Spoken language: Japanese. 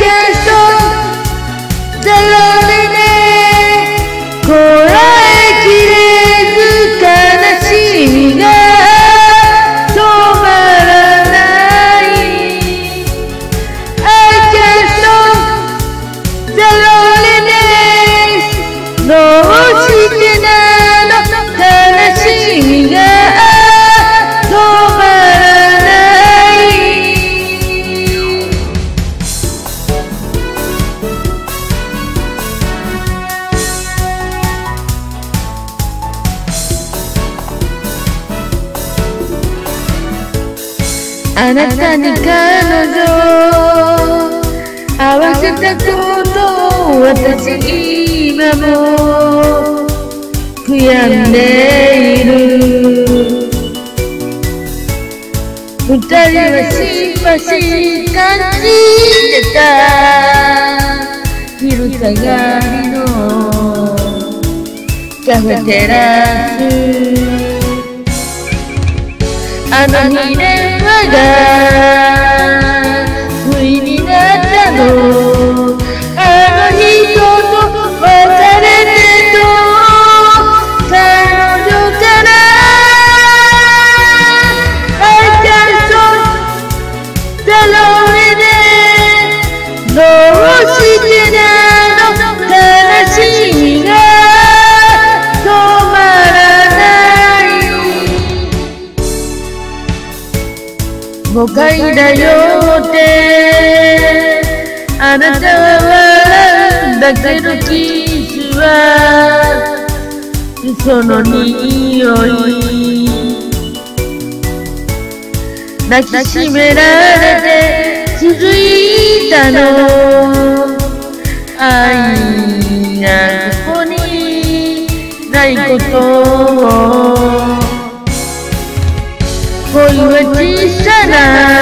Yes! あなたに彼女合わせたことを私今も悔やんでいる二人はしばし感じてた昼下がりのカフェテラスあの日電 Yeah. 誤解だよって。あなたは笑うだけどキスはその匂い。抱きしめられて気づいたの。愛がここにないことを。恋は Krishna